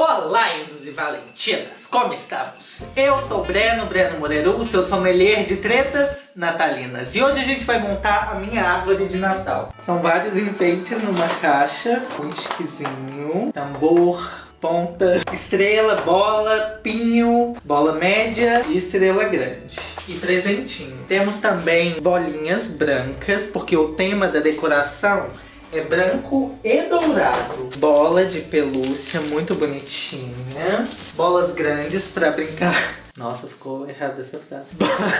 Olá, Enzo e Valentinas, como estamos? Eu sou o Breno, Breno Moreiro, seu sommelier de tretas natalinas. E hoje a gente vai montar a minha árvore de Natal. São vários enfeites numa caixa, um chiquezinho, tambor, ponta, estrela, bola, pinho, bola média e estrela grande. E presentinho. Temos também bolinhas brancas, porque o tema da decoração é branco e dourado. Bola de pelúcia, muito bonitinha. Bolas grandes pra brincar. Nossa, ficou errada essa frase.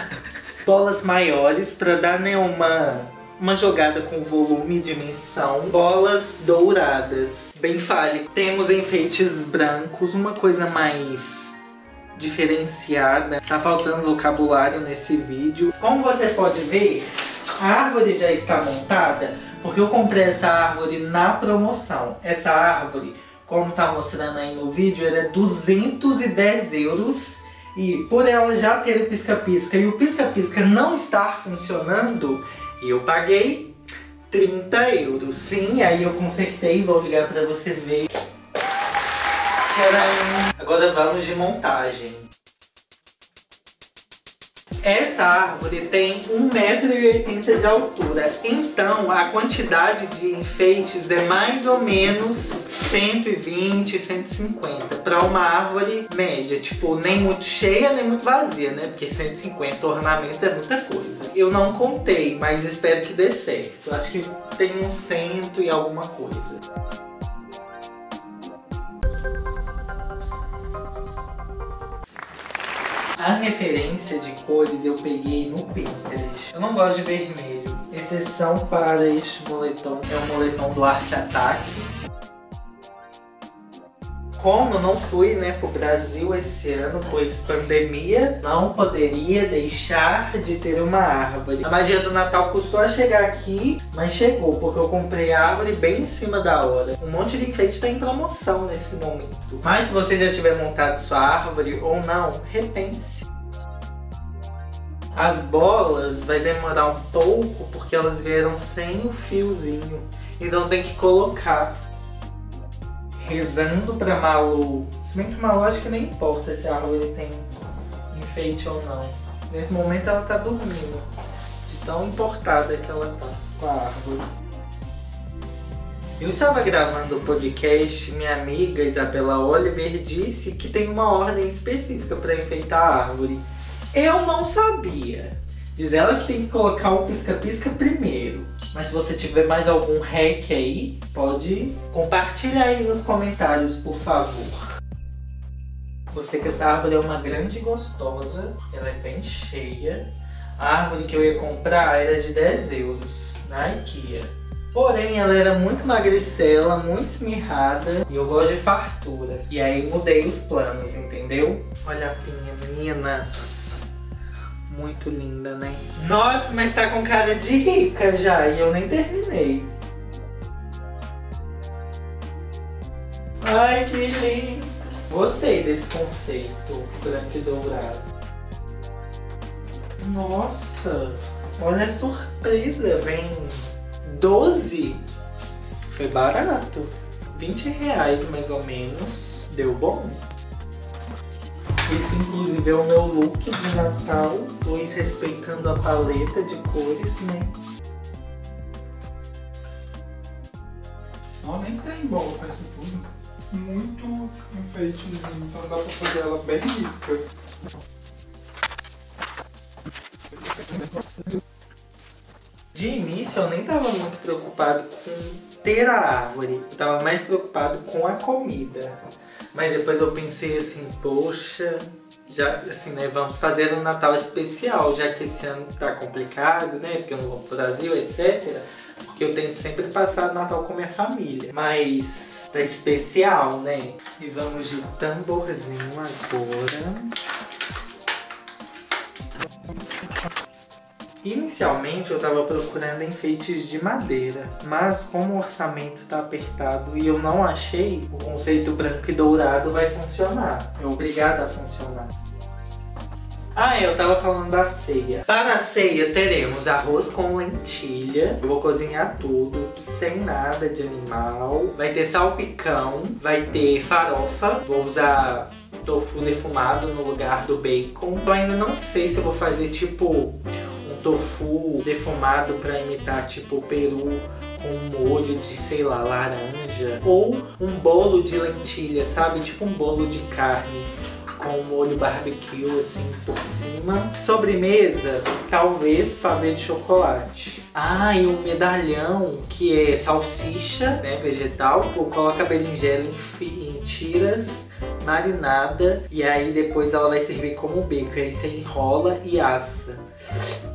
Bolas maiores pra dar né, uma, jogada com volume e dimensão. Bolas douradas, bem fale. Temos enfeites brancos, uma coisa mais diferenciada. Tá faltando vocabulário nesse vídeo. Como você pode ver, a árvore já está montada porque eu comprei essa árvore na promoção. Essa árvore, como tá mostrando aí no vídeo, era é 210 euros. E por ela já ter o pisca-pisca e o pisca-pisca não estar funcionando, eu paguei 30 euros. Sim, aí eu consertei, vou ligar pra você ver. Tcharam! Agora vamos de montagem. Essa árvore tem 1,80m de altura, então a quantidade de enfeites é mais ou menos 120, 150 para uma árvore média, tipo, nem muito cheia nem muito vazia, né? Porque 150 ornamentos é muita coisa. Eu não contei, mas espero que dê certo. Acho que tem uns 100 e alguma coisa. A referência de cores eu peguei no Pinterest. Eu não gosto de vermelho, exceção para este moletom. É o moletom do Arte Attack. Como não fui né, pro Brasil esse ano, pois pandemia, não poderia deixar de ter uma árvore. A magia do Natal custou a chegar aqui, mas chegou, porque eu comprei a árvore bem em cima da hora. Um monte de enfeite está em promoção nesse momento. Mas se você já tiver montado sua árvore ou não, repense. As bolas vai demorar um pouco porque elas vieram sem o fiozinho. Então tem que colocar rezando pra Malu. Se bem que Malu acho que nem importa se a árvore tem enfeite ou não. Nesse momento ela tá dormindo. De tão importada que ela tá com a árvore. Eu estava gravando o podcast, minha amiga Isabela Oliver disse que tem uma ordem específica para enfeitar a árvore. Eu não sabia. Diz ela que tem que colocar o pisca-pisca primeiro. Mas se você tiver mais algum hack aí, pode compartilhar aí nos comentários, por favor. Você que essa árvore é uma grande gostosa, ela é bem cheia. A árvore que eu ia comprar era de 10 euros na IKEA. Porém, ela era muito magricela, muito esmirrada e eu gosto de fartura. E aí mudei os planos, entendeu? Olha a pinha, meninas muito linda, né? Nossa, mas tá com cara de rica já e eu nem terminei. Ai, que lindo! Gostei desse conceito branco e dourado. Nossa, olha a surpresa, vem 12. Foi barato. 20 reais mais ou menos. Deu bom. Esse inclusive é o meu look de Natal, pois respeitando a paleta de cores, né? Não, nem tem bola com isso tudo. Muito enfeitezinho, então dá pra fazer ela bem rica. De início eu nem tava muito preocupado com ter a árvore, eu tava mais preocupado com a comida. Mas depois eu pensei assim, poxa, já assim, né, vamos fazer um Natal especial, já que esse ano tá complicado, né, porque eu não vou pro Brasil, etc. Porque eu tento sempre passar Natal com minha família. Mas tá especial, né? E vamos de tamborzinho agora. Inicialmente eu estava procurando enfeites de madeira, mas como o orçamento está apertado e eu não achei, o conceito branco e dourado vai funcionar. É obrigado a funcionar. Ah, eu tava falando da ceia. Para a ceia teremos arroz com lentilha. Eu vou cozinhar tudo, sem nada de animal. Vai ter salpicão, vai ter farofa. Vou usar tofu defumado no lugar do bacon. Eu ainda não sei se eu vou fazer tipo tofu defumado para imitar tipo peru com molho de, sei lá, laranja. Ou um bolo de lentilha, sabe? Tipo um bolo de carne com molho barbecue assim por cima. Sobremesa, talvez pavê de chocolate. Ah, e um medalhão que é salsicha, né, vegetal. Coloca a berinjela em, em tiras marinada e aí depois ela vai servir como bacon. Aí você enrola e assa.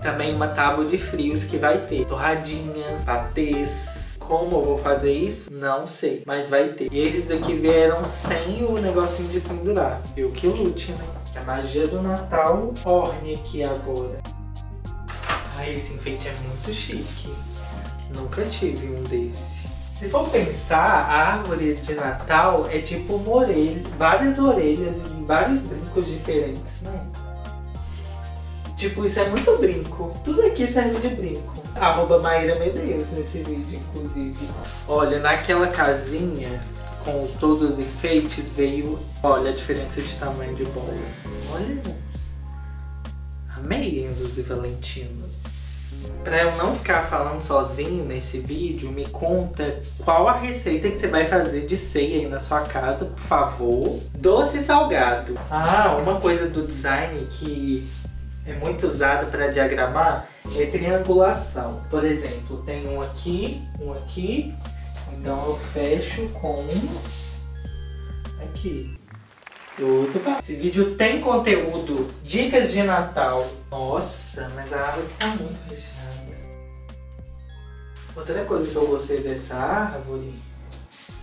Também uma tábua de frios que vai ter torradinhas, patês, como eu vou fazer isso? Não sei, mas vai ter. E esses aqui vieram sem o negocinho de pendurar. Eu que lute, né? A magia do Natal orne aqui agora. Ai, esse enfeite é muito chique. Nunca tive um desse. Se for pensar, a árvore de Natal é tipo uma orelha, várias orelhas e vários brincos diferentes, né? Tipo, isso é muito brinco. Tudo aqui serve de brinco. Arroba Maíra Medeiros nesse vídeo, inclusive. Olha, naquela casinha com os, todos os enfeites veio... Olha a diferença de tamanho de bolas. Olha. Amei Enzos e Valentinos. Pra eu não ficar falando sozinho nesse vídeo, me conta qual a receita que você vai fazer de ceia aí na sua casa, por favor. Doce salgado. Ah, uma coisa do design que é muito usado para diagramar é triangulação. Por exemplo, tem um aqui, um aqui, então eu fecho com um aqui. Tudo bem. Esse vídeo tem conteúdo, dicas de Natal. Nossa, mas a árvore tá muito recheada. Outra coisa que eu gostei dessa árvore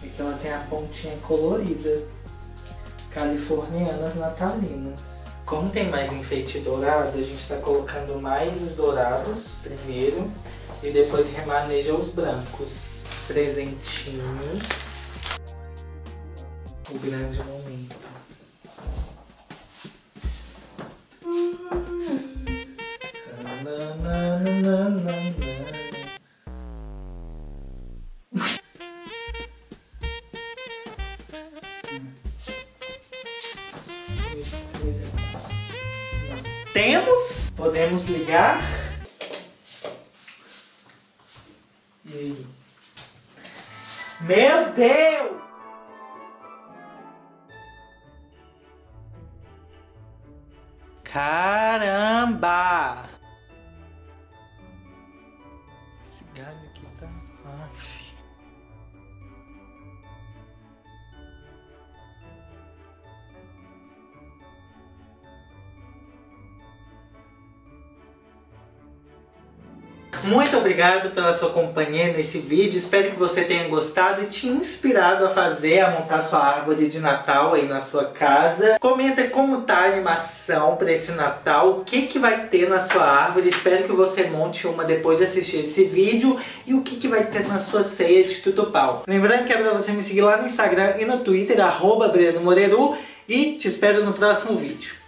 é que ela tem a pontinha colorida. Californianas natalinas. Como tem mais enfeite dourado, a gente está colocando mais os dourados primeiro e depois remaneja os brancos. Presentinhos. O grande momento. Podemos ligar. E aí? Meu Deus! Caramba! Esse galho aqui tá... Aff. Muito obrigado pela sua companhia nesse vídeo. Espero que você tenha gostado e te inspirado a fazer, a montar sua árvore de Natal aí na sua casa. Comenta como tá a animação para esse Natal, o que, que vai ter na sua árvore. Espero que você monte uma depois de assistir esse vídeo e o que, que vai ter na sua ceia de tutupau. Lembrando que é para você me seguir lá no Instagram e no Twitter, arroba Breno e te espero no próximo vídeo.